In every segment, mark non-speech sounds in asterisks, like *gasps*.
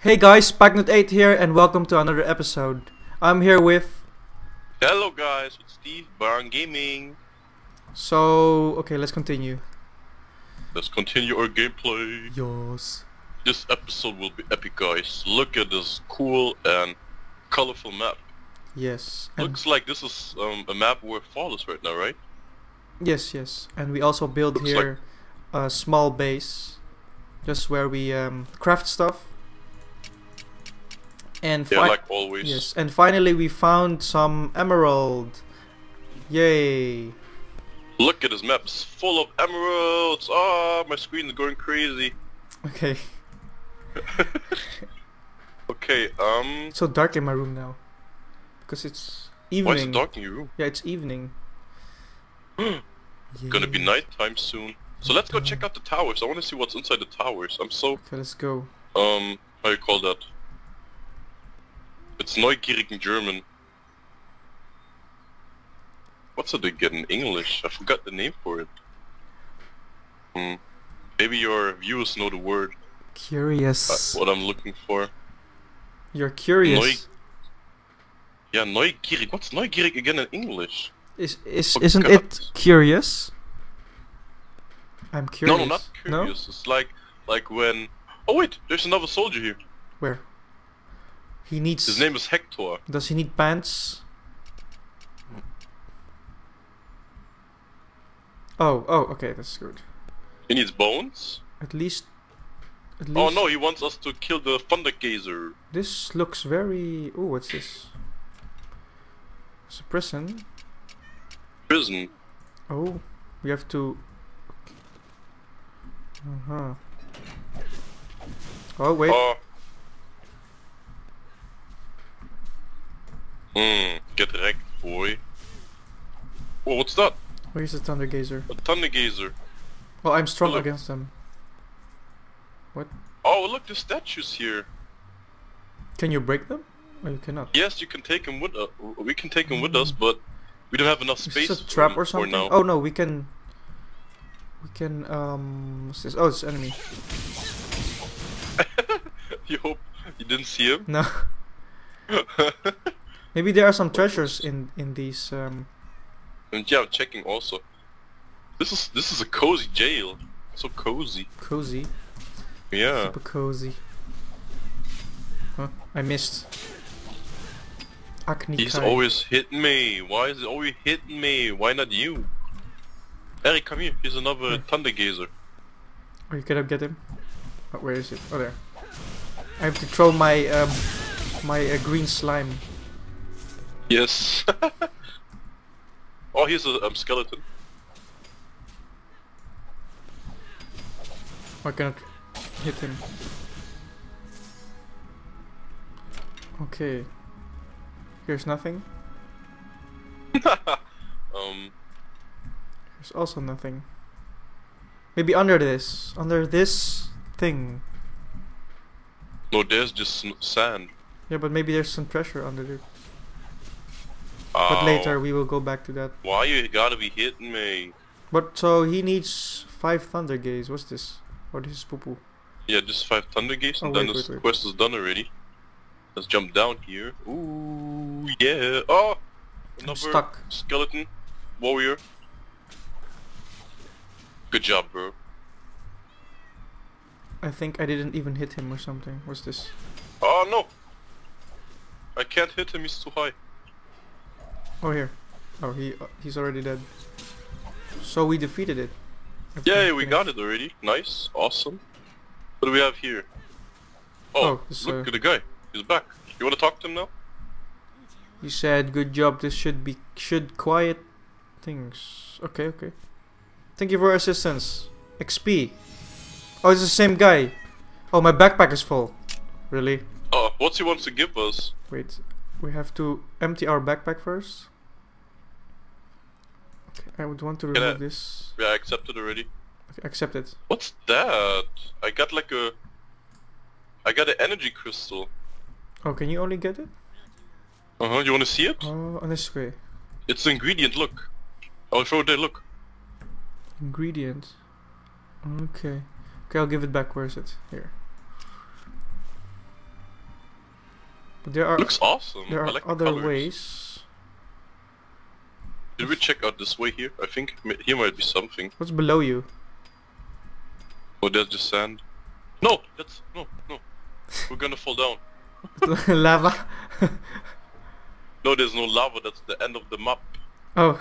Hey guys, Paknot8 here and welcome to another episode. I'm here with... Hello guys, it's Steve, Braun Gaming. So, okay, let's continue. Let's continue our gameplay. Yours. This episode will be epic guys. Look at this cool and colorful map. Yes. Looks like this is um, a map where fall is right now, right? yes, yes. And we also build Looks here a small base. Just where we um, craft stuff. And Yeah, like always. Yes, and finally we found some emerald. Yay. Look at this map, it's full of emeralds. Ah, my screen is going crazy. Okay. *laughs* Okay, um, It's so dark in my room now. Because it's evening. why is it dark in your room? Yeah, it's evening. *gasps* Gonna be nighttime soon. So let's go check out the towers. I want to see what's inside the towers. I'm so Okay, let's go. um, how you call that? It's neugierig in German. What's it again in English? I forgot the name for it. Hmm. Maybe your viewers know the word. Uh, Curious. what I'm looking for. You're curious. Yeah, neugierig. What's neugierig again in English? Is is Forgot. isn't it curious? I'm curious. No, no, not curious. It's like like when. Oh wait, there's another soldier here. Where? He needs. His name is Hector. Does he need pants? Oh, oh, okay, that's good. He needs bones. At least. At oh, least. Oh no, he wants us to kill the Thunder Gazer. This looks very. Oh, what's this? It's a prison. Prison. Oh, we have to. Uh huh. Oh wait. Oh. Hmm, get wrecked, boy. Oh, what's that? Where's the thunder gazer? A Thunder Gazer. Oh, I'm strong Look. against them. What? Oh, look, the statues here. Can you break them? Oh, you cannot. Yes, you can take them with us. We can take them with us, but we don't have enough Is space this a trap or something? Oh no, we can. We can um. What's this? Oh, it's enemy. *laughs* you hope you didn't see him? No. *laughs* Maybe there are some treasures in in these um. and yeah, I'm checking also. This is this is a cozy jail. So cozy. Cozy. Yeah. Super cozy. Huh? I missed. Acne He's always hitting me. Why is he always hitting me? Why not you? Eric, come here. Here's another Hmm. Thunder Gazer. Oh, you cannot get him. Oh, where is it? Oh, there. I have to throw my um my uh, green slime. Yes. *laughs* oh, here's a um, skeleton. I cannot hit him. Okay. Here's nothing. *laughs* There's also nothing. Maybe under this. Under this thing. no, there's just sand. Yeah, but maybe there's some treasure under it. Ow. But oh. later we will go back to that. Why you gotta be hitting me? But so he needs five thunder gaze. What's this? Oh, this is poo poo. Yeah, just five Thunder Gaze oh, and Oh, then wait, this wait, wait. quest is done already. Let's jump down here. Ooh, yeah. Oh, another stuck. skeleton warrior. Good job, bro. I think I didn't even hit him or something. What's this? Oh no! I can't hit him, he's too high. Oh here. Oh he uh, he's already dead. So we defeated it. Yeah, we got it already. Nice, awesome. What do we have here? Oh, Oh, look uh, at the guy. He's back. You wanna talk to him now? He said, "Good job. This should be should quiet things." Okay, okay. Thank you for assistance. XP. Oh, it's the same guy. Oh, my backpack is full. Really? Oh, what's he wants to give us? Wait. We have to empty our backpack first. Okay, I would want to I- remove this. Yeah, I accepted already. Okay, accept it. What's that? I got like a... I got an energy crystal. Oh, can you only get it? Uh-huh, you wanna see it? Oh, on this way. It's the ingredient, look. I'll show it there, look. Ingredient. Okay. Okay, I'll give it back. Where is it? Here. But there are Looks awesome. there are like other colors. ways. Did we check out this way here? I think here might be something. What's below you? Oh, there's just sand. No, that's no, no. We're gonna fall down. *laughs* Lava. No, there's no lava. That's the end of the map. oh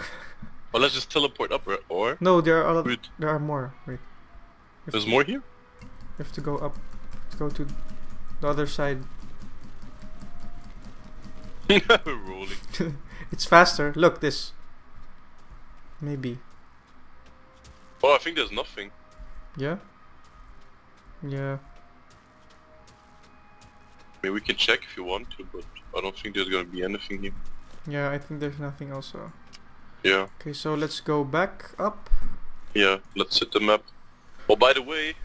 Well, let's just teleport up. Or no, there are Wait. there are more. Wait, there's more here. you have to go up. To go to the other side. We're *laughs* rolling. *laughs* it's faster. Look this. Maybe. Oh, I think there's nothing. Yeah. Yeah. I mean, we can check if you want to, but I don't think there's gonna be anything here. Yeah, I think there's nothing also. Yeah, Okay, so let's go back up. yeah. Let's hit the map. Oh, by the way,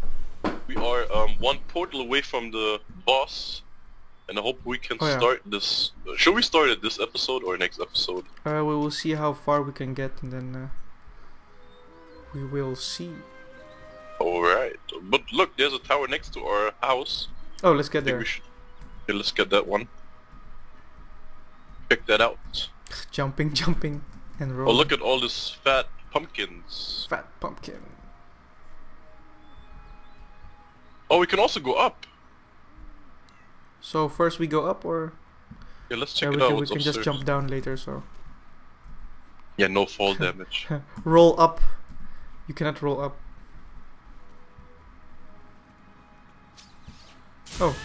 we are um, one portal away from the boss, and I hope we can Oh, yeah. start this. Uh, should we start at this episode or next episode? Uh, we will see how far we can get, and then uh, we will see. All right. But look, there's a tower next to our house. Oh, let's get there. should. Yeah, let's get that one. Check that out. *laughs* Jumping, jumping, and roll. Oh, look at all these fat pumpkins. fat pumpkin. Oh, we can also go up. So first we go up, or Yeah, let's check we it out. can, we what's can just jump down later. So Yeah, no fall *laughs* damage. roll up. You cannot roll up. Oh,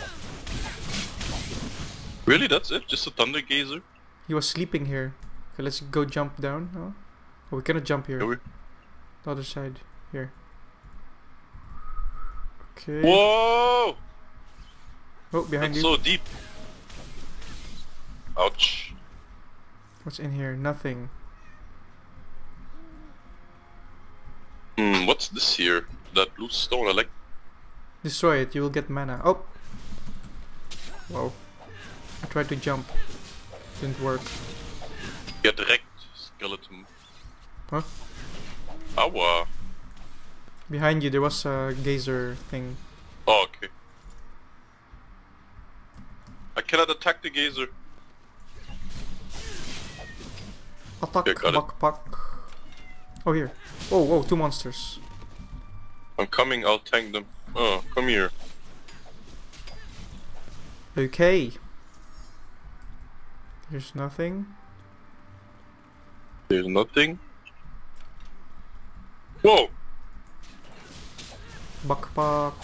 really? That's it? Just a thunder gazer? he was sleeping here. Okay, let's go jump down. Oh, oh we cannot jump here. The other side. Here. Okay. Whoa! Oh, behind That's you. so deep. Ouch. What's in here? Nothing. Hmm, what's this here? That blue stone, I like. Destroy it. You will get mana. Oh. Whoa. I tried to jump. Didn't work. Get wrecked, skeleton. Huh? Awa. Behind you there was a gazer thing. Oh, okay. I cannot attack the gazer. Attack, it. buck, buck. Oh, here. Whoa, whoa, two monsters. I'm coming, I'll tank them. Oh, come here. Okay. There's nothing. There's nothing. Whoa! Buck, buck.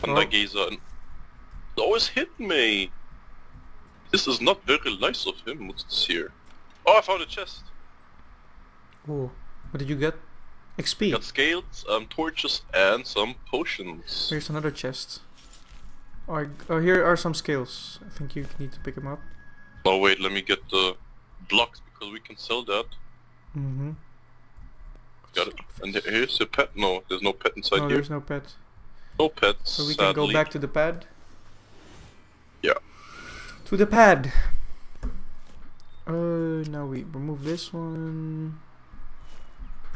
Thunder Oh. gazer. and- always hit me! This is not very nice of him. What's this here? Oh, I found a chest. Oh, what did you get? XP. Got scales, um, torches, and some potions. Here's another chest. Oh, I, oh, here are some scales. I think you need to pick them up. Oh wait, let me get the blocks because we can sell that. Mm-hmm. Got it. And here's your pet. No, there's no pet inside No, here. there's no pet. No pets. So we can go back to the pad. Yeah. To the pad. Uh, now we remove this one.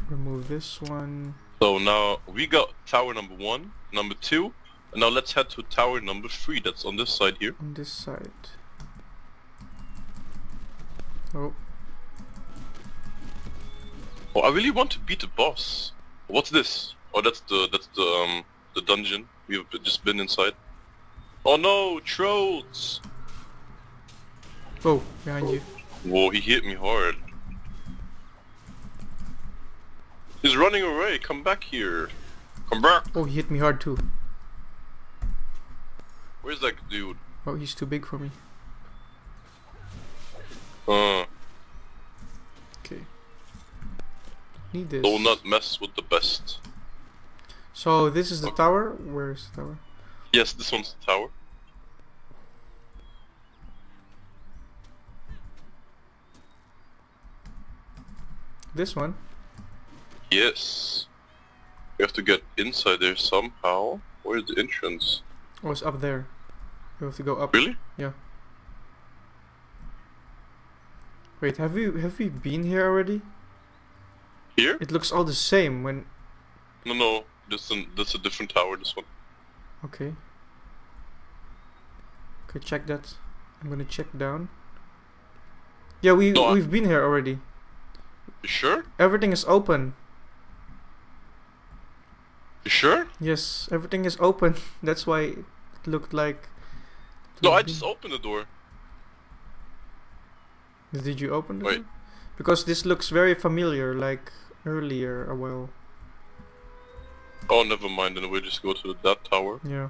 Remove this one. So now we got tower number one, number two, now let's head to tower number three. That's on this side here. On this side. Oh, Oh, I really want to beat the boss. What's this? Oh, that's the that's the um the dungeon we've just been inside. Oh no, trolls! oh, behind you. Whoa, he hit me hard. He's running away. Come back here. Come back. Oh, he hit me hard too. Where's that dude? Oh, he's too big for me. Uh, Okay. Need this. do not mess with the best. So this is the tower. Where's the tower? Yes, this one's the tower. This one. Yes. We have to get inside there somehow. Where's the entrance? Oh, it's up there. You have to go up. Really? Yeah. Wait, have we have we been here already? Here? It looks all the same when. No, no. This is that's a different tower. This one. Okay. Okay, check that. I'm gonna check down. Yeah, we No, we've been here already. You sure? Everything is open. You sure? Yes, everything is open. *laughs* That's why it looked like. No, I just opened the door. Did you open the Wait. door? Because this looks very familiar, like earlier a while. Oh, never mind. Then we just go to that tower. Yeah.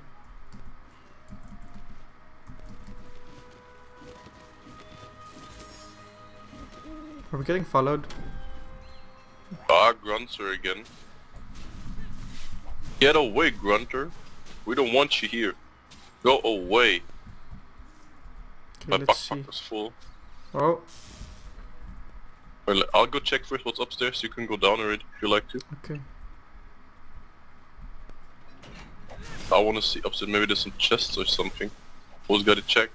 Are we getting followed? Ah, Grunter again. Get away, Grunter. We don't want you here. Go away. My Okay, see. backpack is full. Oh, Well, I'll go check first what's upstairs. You can go down already if you like to. okay. I want to see upstairs. Maybe there's some chests or something. Always gotta check.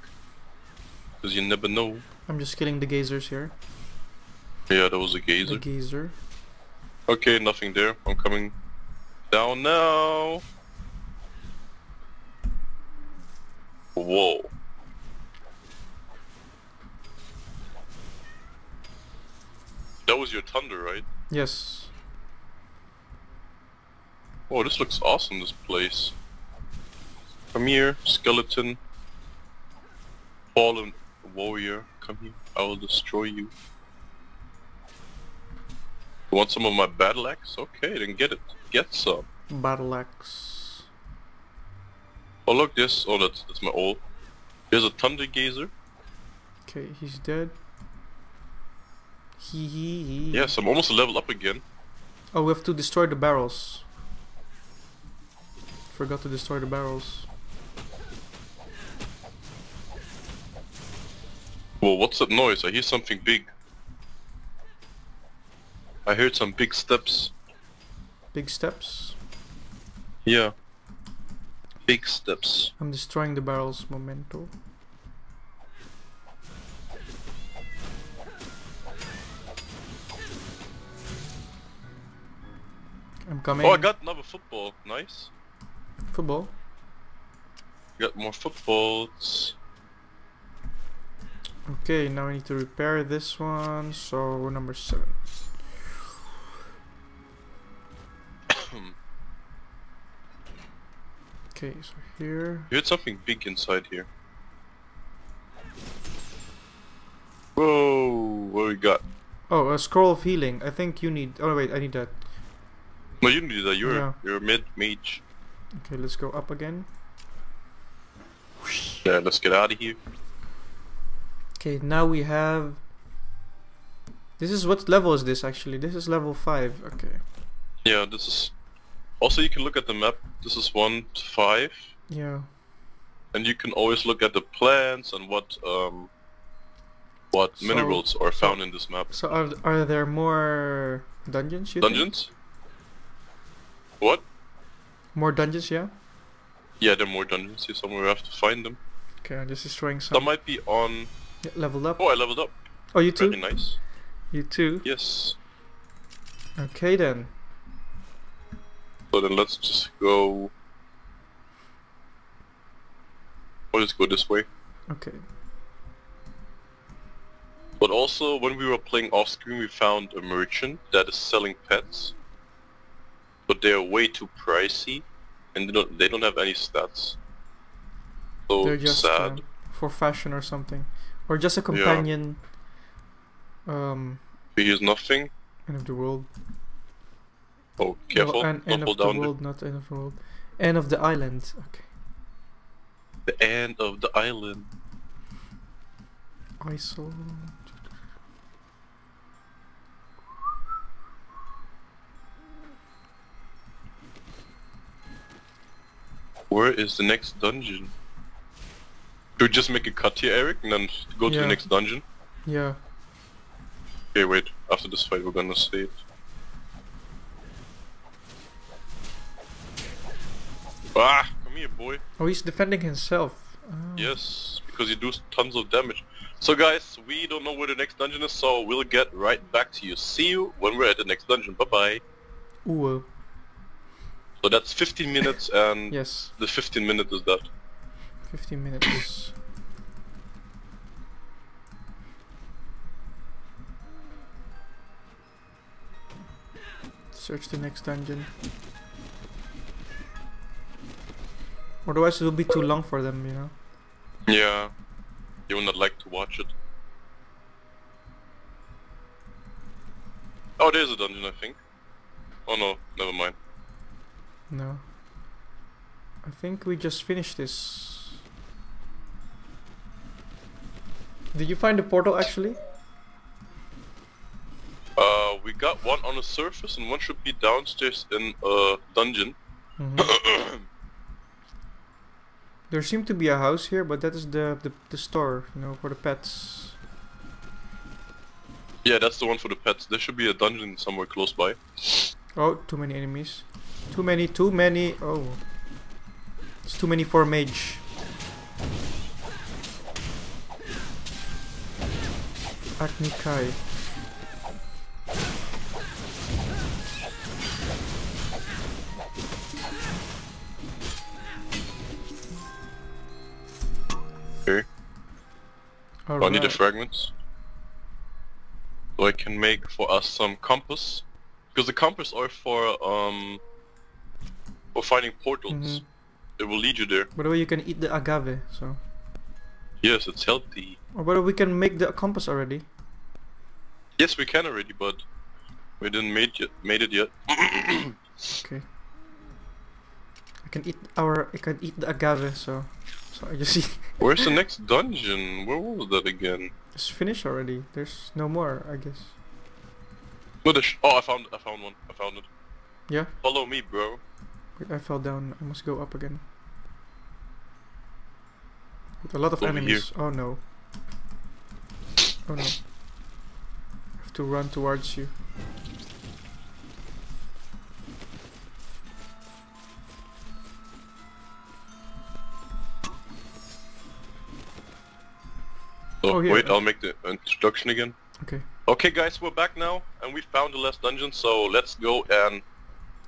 Because you never know. I'm just killing the gazers here. Yeah, that was a gazer. gazer. Okay, nothing there. I'm coming down now. Whoa. That was your thunder, right? Yes. Oh, this looks awesome, this place. Come here, skeleton. Fallen warrior, come here. I will destroy you. You want some of my battle axe? Okay, then get it. Get some. Battle axe. Oh look, this. Oh, that's that's my old. Here's a thunder gazer. Okay, he's dead. Hee hee hee. Yes, I'm almost level up again. Oh, we have to destroy the barrels. Forgot to destroy the barrels. Whoa, what's that noise? I hear something big. I heard some big steps. Big steps. Yeah. Big steps. I'm destroying the barrels. Momento. I'm coming. Oh, I got another football. Nice. football. Got more footballs. Okay, now I need to repair this one. So number seven. Hmm. Okay, so here. You heard something big inside here. Whoa, what we got? Oh, a scroll of healing. I think you need. Oh wait, I need that. No, you need that. You're Yeah. you're a mid mage. Okay, let's go up again. Yeah, let's get out of here. Okay, now we have. This is what level is this actually? This is level five. Okay. Yeah, this is. Also, you can look at the map. This is one to five, Yeah. and you can always look at the plants and what um what So- minerals are so- found in this map. So are are there more dungeons? You think? Dungeons? What? More dungeons, yeah. Yeah, there are more dungeons here somewhere. We have to find them. Okay, I'm just destroying some. That might be on. Yeah, leveled up. Oh, I leveled up. Oh, you too. Very nice. You too. Yes. Okay then. So then let's just go. We'll just go this way. Okay. But also, when we were playing off screen, we found a merchant that is selling pets, but they are way too pricey, and they don't they don't have any stats. So They're just sad. uh, for fashion or something, or just a companion. Yeah. Um, He is nothing. end of the world. Oh, careful! No, end, of the down. world, not end of the world. End of the island. Okay. The, the end of the island. I saw. Where is the next dungeon? Do we just make a cut here, Eric, and then go to the next dungeon? Yeah. Okay, wait. After this fight, we're gonna save. Ah, come here, boy. Oh, he's defending himself. Oh. Yes, because he does tons of damage. So guys, we don't know where the next dungeon is, so we'll get right back to you. See you when we're at the next dungeon. Bye bye. Ooh. uh, So that's 15 minutes, *laughs* and Yes. the 15 minute is that. 15 minutes. *coughs* Search the next dungeon. Otherwise it will be too long for them, you know. Yeah, you will not like to watch it. Oh, there's a dungeon, I think. Oh no, never mind. No. I think we just finished this. Did you find the portal actually? Uh, we got one on the surface and one should be downstairs in a dungeon. Mhm. *coughs* There seemed to be a house here, but that is the, the the store, you know, for the pets. yeah, that's the one for the pets. There should be a dungeon somewhere close by. Oh, too many enemies. Too many, too many. Oh. It's too many for mage. Agni Kai. Oh, I need the fragments. So I can make for us some compass. Because the compass are for um for finding portals. Mhm. It will lead you there. By the way, you can eat the agave, so. Yes, it's healthy. Or the way, we can make the compass already. Yes, we can already, but we didn't made yet made it yet. *coughs* Okay. I can eat our. I can eat the agave, so. So I just eat. Where's the *laughs* next dungeon? Where was that again? It's finished already. There's no more, I guess. No, oh, I found I found one. I found it. Yeah. Follow me, bro. Wait, I fell down. I must go up again. With a lot of Over enemies. Oh no. Oh no. I have to run towards you. Oh, Oh, here. wait, I'll make the introduction again. Okay. Okay, guys, we're back now, and we found the last dungeon. So let's go and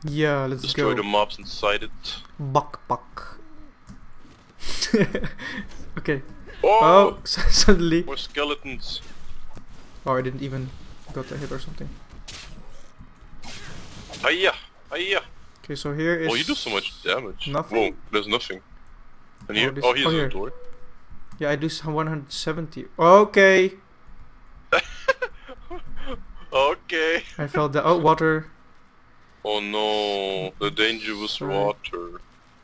Yeah, let's destroy go. the mobs inside it. Buck buck. *laughs* okay. Oh, Oh, *laughs* suddenly. more skeletons. Oh, I didn't even got a hit or something. Hiya, hiya. Okay, so here is. Oh, you do so much damage. Nothing? Whoa, there's nothing. And Oh, here? this- Oh, here's oh, a door. Yeah, I do s- 170. Okay. *laughs* okay. I fell down. Oh, water. Oh no, the dangerous Sorry. water.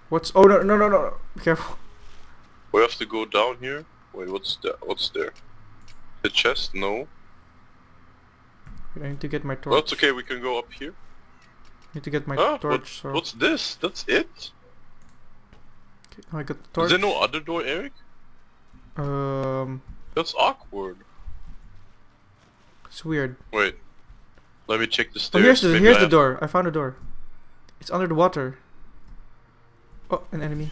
What's? Oh no no no no! Be careful. We have to go down here. Wait, what's that? What's there? The chest? No. I need to get my torch. It's okay. We can go up here. I need to get my? What, torch. So. What's this? That's it? Okay, oh, I got the Is there no other door, Eric? Um, That's awkward. it's weird. Wait. Let me check the Oh, stairs. here's the Maybe here's I the door. I found a door. It's under the water. Oh, an enemy.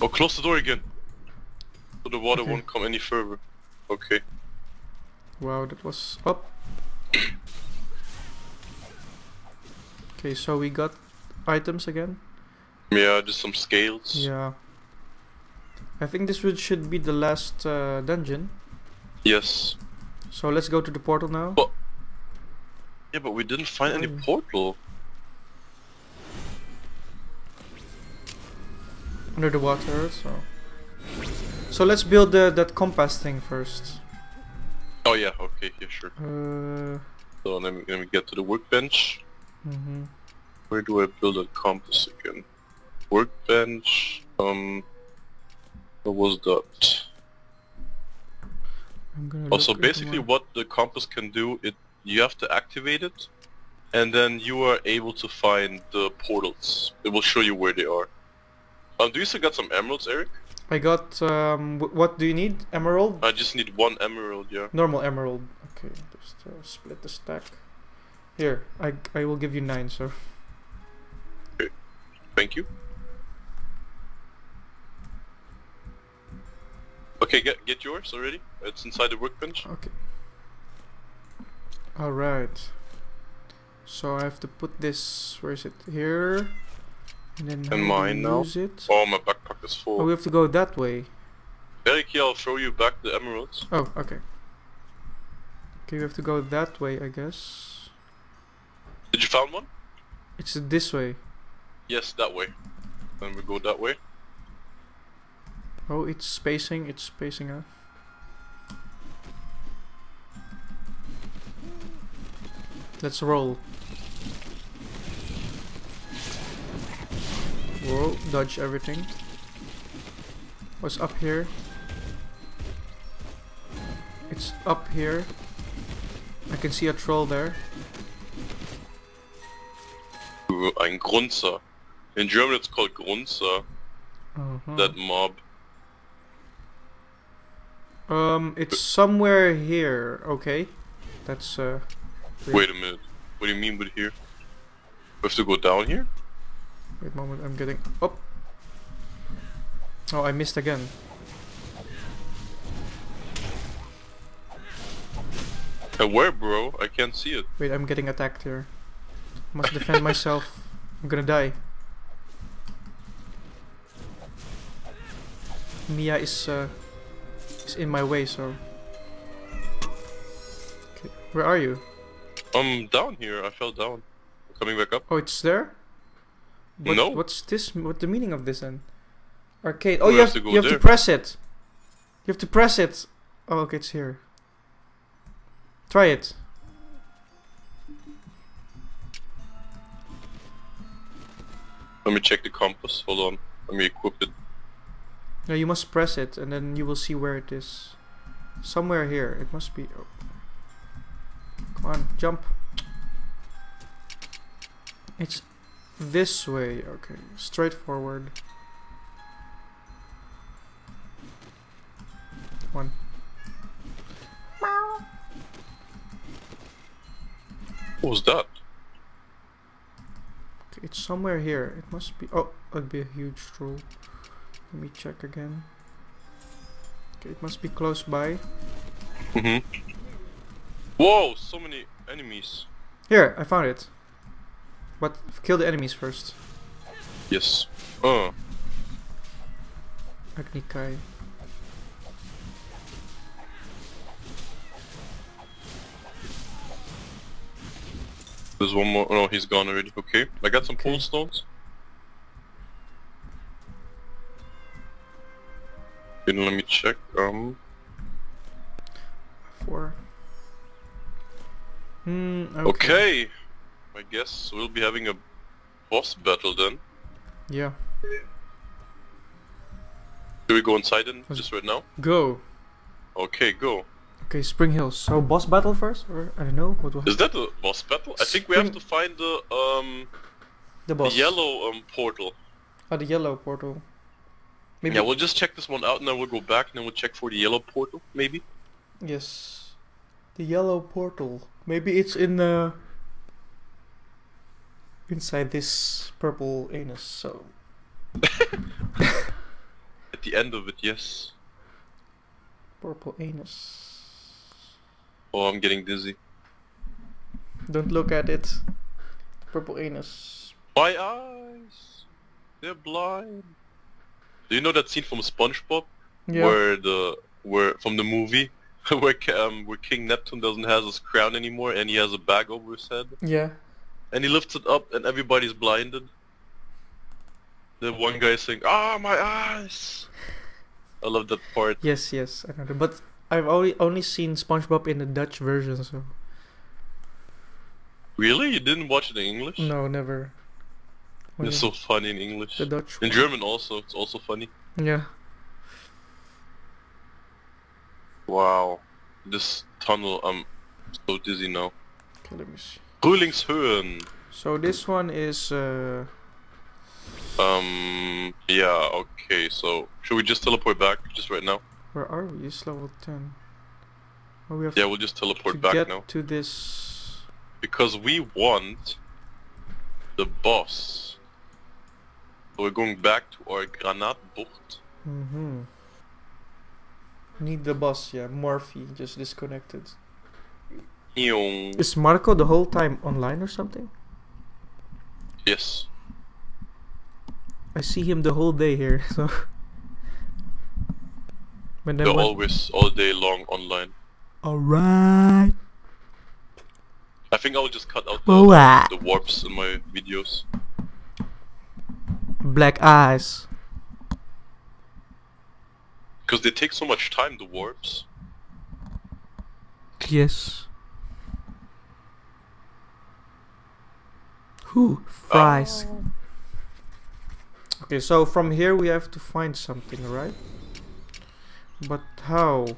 Oh, close the door again. So the water Okay. won't come any further. Okay. Wow, that was up. Okay, so we got items again. Yeah, just some scales. Yeah. I think this would should be the last uh, dungeon. Yes. So let's go to the portal now. But- Yeah, but we didn't find any Oh. portal. under the water. So, so let's build the that compass thing first. Oh yeah, okay, yeah, sure. Uh, So let me, let me get to the workbench. hmm Where do I build a compass again? Workbench. Um. What was that? I'm gonna. Also, basically, what the compass can do, it you have to activate it, and then you are able to find the portals. It will show you where they are. Um, do you still got some emeralds, Eric? I got. Um, wh- what do you need? Emerald. I just need one emerald, yeah. Normal emerald. Okay, just uh, split the stack. Here, I I will give you nine. sir. Okay, Thank you. Okay, get get yours already. It's inside the workbench. Okay. Alright. So I have to put this, where is it? Here. And then do mine now. use it? Oh, my backpack is full. Oh, we have to go that way. Eric, here, I'll show you back the emeralds. Oh, okay. Okay, we have to go that way, I guess. Did you found one? It's this way. Yes, that way. Then we go that way. Oh, it's spacing, it's spacing out. Let's roll. Whoa, dodge everything. What's up here? It's up here. I can see a troll there. Ein Grunzer. In German it's called Grunzer, Uh-huh. that mob. Um, it's somewhere here. Okay, that's uh. Yeah. Wait a minute. What do you mean with here? We have to go down here? Wait a moment, I'm getting up. Oh, I missed again. And where, bro? I can't see it. Wait, I'm getting attacked here. Must defend *laughs* myself. I'm gonna die. Mia is uh in my way, so. Okay, where are you? I'm down here. I fell down. Coming back up. Oh, it's there. What, No. What's this? What the meaning of this then? Arcade. Oh, We you have have to go you have there. to press it. You have to press it. Oh, okay, it's here. Try it. Let me check the compass. Hold on. Let me equip it. No, you must press it, and then you will see where it is. Somewhere here. It must be. Oh. Come on, jump. It's this way. Okay, straight forward. One. What was that? Okay, it's somewhere here. It must be. Oh, that'd be a huge troll. Let me check again. Okay, it must be close by. Mm-hmm. Whoa! So many enemies. Here, I found it. But kill the enemies first. Yes. Uh. Agni Kai. There's one more. Oh, no, he's gone already. Okay. I got some Okay. pole stones. Let me check. Um. Four. Hmm. Okay. Okay. I guess we'll be having a boss battle then. Yeah. Do we go inside then? Just right now? Go. Okay, go. Okay, Spring Hills. So boss battle first, or I don't know what was Is that the boss battle? I think we have to find the um the the yellow um portal. Oh, the yellow portal. Maybe. Yeah, we'll just check this one out and then we'll go back and then we'll check for the yellow portal, maybe. Yes. The yellow portal. Maybe it's in the. Inside this purple anus. So *laughs* At the end of it, yes. purple anus. Oh, I'm getting dizzy. Don't look at it. Purple anus. My eyes, they're blind. Do you know that scene from SpongeBob Yeah. where the where from the movie *laughs* where um, where King Neptune doesn't have his crown anymore and he has a bag over his head Yeah. and he lifts it up and everybody's blinded. The one guy saying, "Ah, my eyes." I love that part. Yes, yes, I know. But I've only only seen SpongeBob in the Dutch version, so Really? You didn't watch it in English? no, never. Only It's so funny in English. the Dutch. In. German also, it's also funny. Yeah. Wow. This tunnel, I'm so dizzy now. Okay, let me see. Frühlingshöhen. So this one is uh Um, yeah, okay, so should we just teleport back just right now? where are we? It's level ten. Oh, we have Yeah, we'll just to teleport back get now. to this. Because we want the boss. So we're going back to our Granatbucht. Mm-hmm. Need the boss, yeah. Morphe just disconnected. Eong. Is Marco the whole time online or something? Yes. I see him the whole day here, *laughs* so. But They're always all day long online. Alright. I think I'll just cut out the, Alright. the warps in my videos. Black eyes. Because they take so much time, the warps. Yes. Who? Fries. Oh. Okay, so from here we have to find something, right? But how?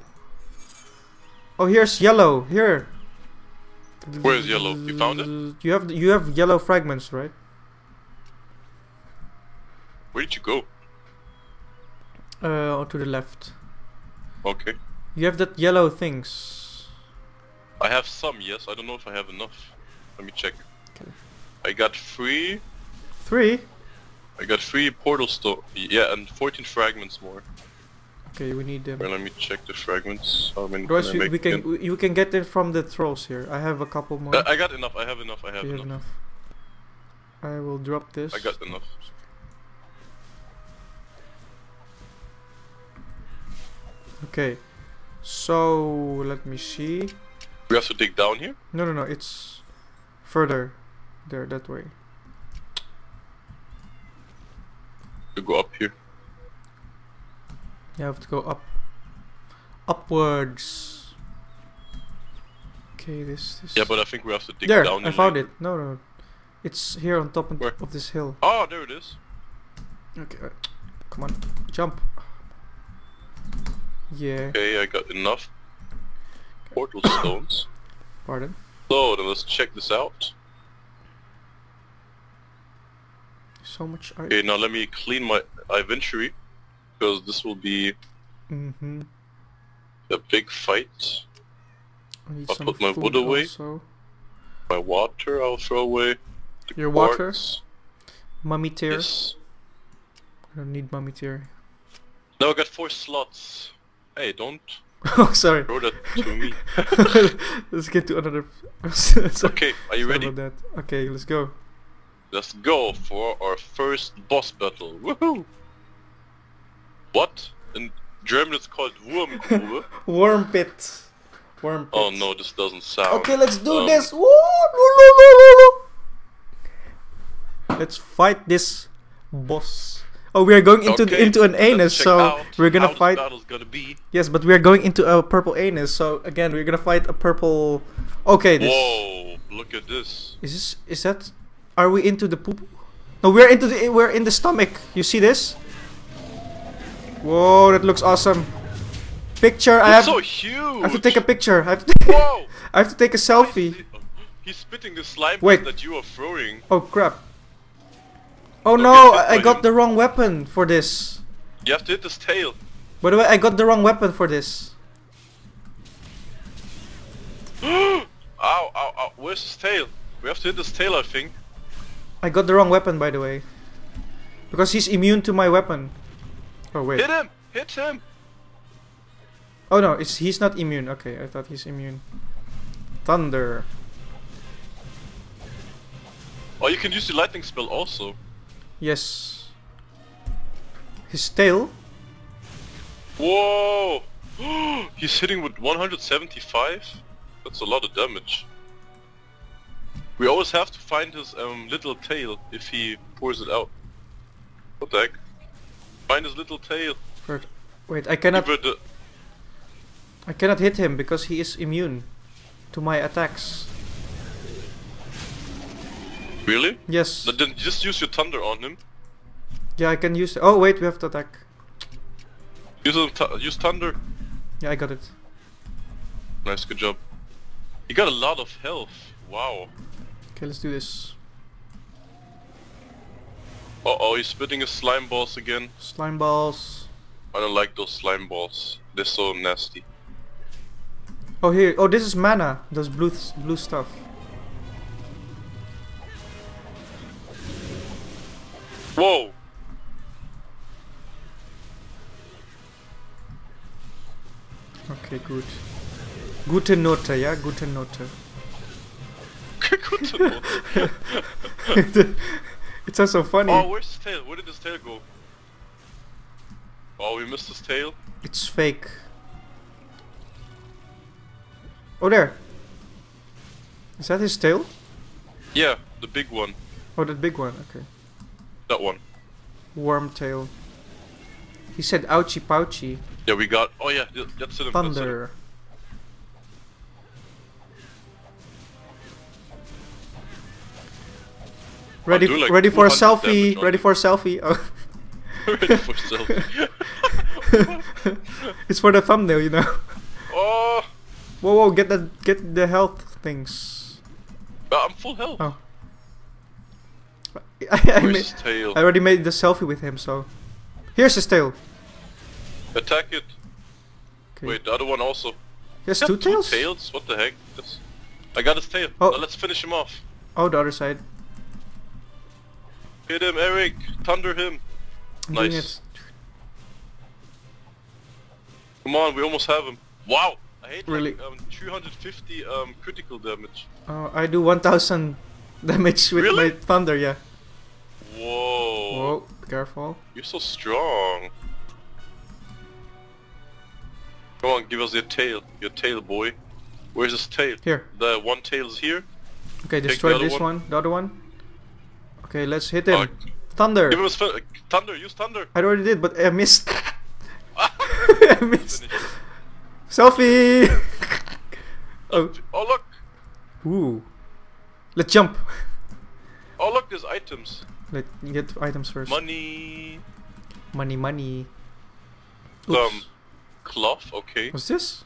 Oh, here's yellow. Here. Where is yellow? You found it? You have you have yellow fragments, right? Where did you go? Uh, to the left. Okay. You have that yellow things. I have some, yes. I don't know if I have enough. Let me check. Okay. I got three. Three. I got three portal stone. Yeah, and 14 fragments more. Okay, we need them. Well, let me check the fragments. How many Otherwise, can I we, can again? you can get them from the trolls here. I have a couple more. Uh, I got enough. I have enough. I have you have enough. enough. I will drop this. I got enough. Okay. So let me see. We have to dig down here. No, no, no. It's further there that way. To go up here. You have to go up, upwards. Okay, this. this Yeah, but I think we have to dig there. down. I found it. No, no. It's here on top of Where? of this hill. Oh, there it is. Okay, come on, jump. Yeah. Okay, I got enough portal *coughs* stones. Pardon. So then let's check this out. So much art. Okay, now let me clean my inventory because this will be Mm-hmm. a big fight. I need I'll some put my food wood away. Also. My water I'll throw away. The Your water? Mummy tier. Yes. I don't need mummy tier. Now I got four slots. Hey, don't *laughs* oh, sorry. throw that to me. *laughs* let's get to another. *laughs* Okay, are you ready? that. Okay, let's go. Let's go for our first boss battle. Woohoo! What? In German it's called Wurmgrube. Worm pit. Worm pit. oh no, this doesn't sound. Okay, let's do um, this. Let's fight this boss. Oh, we are going into okay, into an anus, so out we're gonna fight. gonna be. Yes, but we are going into a purple anus, so again we're gonna fight a purple. Okay, this Whoa! Look at this. is this is that? Are we into the poop? No, we're into the we're in the stomach. You see this? Whoa, that looks awesome. Picture. I have, so huge. I have to take a picture. I have to, Whoa! *laughs* I have to take a selfie. He's spitting the slime Wait. that you are throwing. Oh crap. Oh Don't no, I I got the wrong weapon for this. You have to hit his tail. By the way, I got the wrong weapon for this. *gasps* ow, ow, ow. Where's his tail? We have to hit his tail, I think. I got the wrong weapon, by the way. Because he's immune to my weapon. Oh wait. Hit him! Hit him! Oh no, it's he's not immune. Okay, I thought he's immune. Thunder. Oh, you can use the lightning spell also. Yes. His tail. Whoa! *gasps* He's hitting with 175? That's a lot of damage. We always have to find his um, little tail if he pours it out. What the heck? Find his little tail. Wait, I cannot. I cannot hit him because he is immune to my attacks. Really? Yes. Then- Then just use your thunder on him. Yeah, I can use. Oh wait, we have to attack. Use, use thunder. Yeah, I got it. Nice, good job. He got a lot of health. Wow. Okay, let's do this. Uh oh, he's spitting his slime balls again. Slime balls. I don't like those slime balls. They're so nasty. Oh here. Oh, this is mana. Those blue blue stuff. Whoa! Okay, good. Gute Note, yeah? Gute Note. Good to know. it sounds so funny. Oh, where's his tail? Where did his tail go? Oh, we missed his tail. It's fake. Oh, there. Is that his tail? Yeah, the big one. Oh, that big one. Okay. That one. Worm tail. He said ouchie pouchy. Yeah, we got. Oh yeah, that's it. That's it. Thunder. Ready, do like ready for a selfie. *laughs* Ready for a selfie. Oh, Ready for selfie. it's for the thumbnail, you know. oh, Whoa, whoa! Get the get the health things. but I'm full health. Oh. I, *laughs* I, made, his tail? I already made the selfie with him, so here's his tail. Attack it. Okay. Wait, the other one also. he has two tails. tails? What the heck? That's... I got his tail. Oh. Now let's finish him off. Oh, the other side. Hit him, Eric. Thunder him. I'm Nice. Come on, we almost have him. Wow. I hate Really? like um, 250 um, critical damage. Oh, I do 1000 *laughs* damage with Really? my thunder, yeah. Whoa. Whoa, careful. You're so strong. Come on, give us your tail. Your tail, boy. Where's his tail? Here. The one tail is here. Okay, the destroy this one. one. The other one. Okay, let's hit him. Uh, thunder. give him his thunder. Use thunder. I already did, but I missed. *laughs* *laughs* I missed. Selfie! *laughs* oh. Oh look! Ooh. Let's jump. Oh look! There's items. Let get items first. Money. money, money. Um, cloth. Okay. What's this?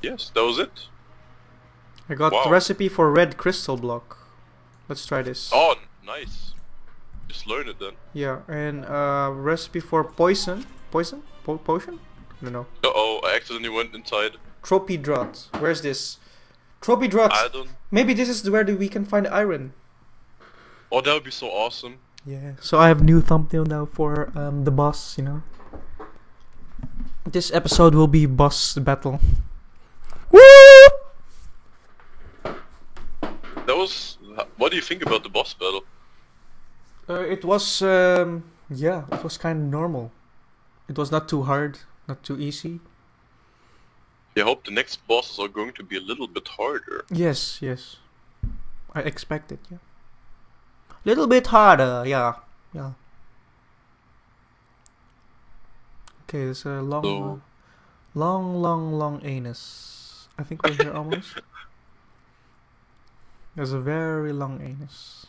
Yes, that was it. I got Wow. the recipe for red crystal block. Let's try this. Oh, nice. Just learn it then. Yeah, and uh, recipe for poison. Poison? Po- potion? No, no. Uh oh! I accidentally went inside. Tropidrot. Where's this? Tropidrot. I don't. Maybe this is where we can find iron. Oh, that would be so awesome. Yeah. So I have new thumbnail now for um, the boss. You know. This episode will be boss battle. Woo! That was. What do you think about the boss battle? Uh, it was um, yeah, it was kind of normal. It was not too hard, not too easy. I hope the next bosses are going to be a little bit harder. Yes, yes. I expect it, yeah. Little bit harder, yeah. Yeah. Okay, there's a long long long long anus. I think we're here almost. There's a very long anus.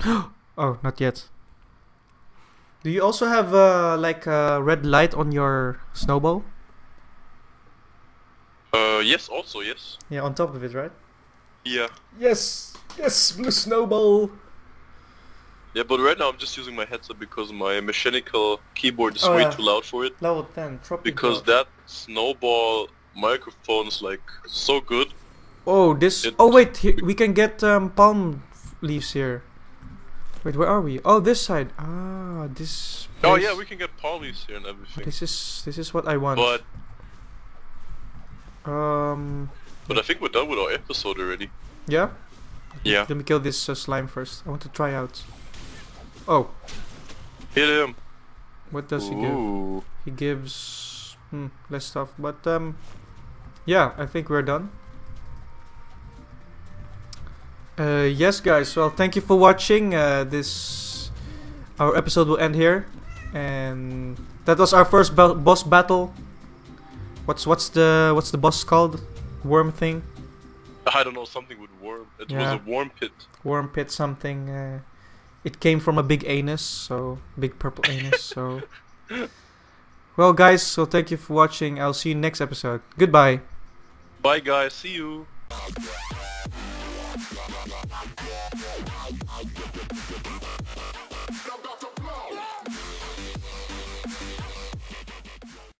*gasps* oh, not yet. Do you also have uh, like a red light on your snowball? Uh, yes, also, yes. Yeah, on top of it, right? Yeah. Yes, yes, blue snowball. Yeah, but right now I'm just using my headset because my mechanical keyboard is Oh, way yeah. too loud for it. Level ten, tropical. Because that snowball microphone is like so good. Oh, this. It- oh wait, we can get um, palm leaves here. Wait, where are we? Oh, this side. Ah, this. Oh yeah, we can get palm leaves here and everything. This is this is what I want. But um, but I think we're done with our episode already. yeah. Yeah. Let me kill this uh, slime first. I want to try out. Oh, Hit him. what does he give? He gives hmm, less stuff, but um, yeah, I think we're done. Uh, yes, guys. Well, thank you for watching. Uh, this our episode will end here, and that was our first bo- boss battle. What's what's the what's the boss called? Worm thing, I don't know, something with worm. It Yeah. was a worm pit. worm pit something. Uh, it came from a big anus, so big purple anus. So, well, guys. So thank you for watching. I'll see you next episode. Goodbye. Bye guys, see you.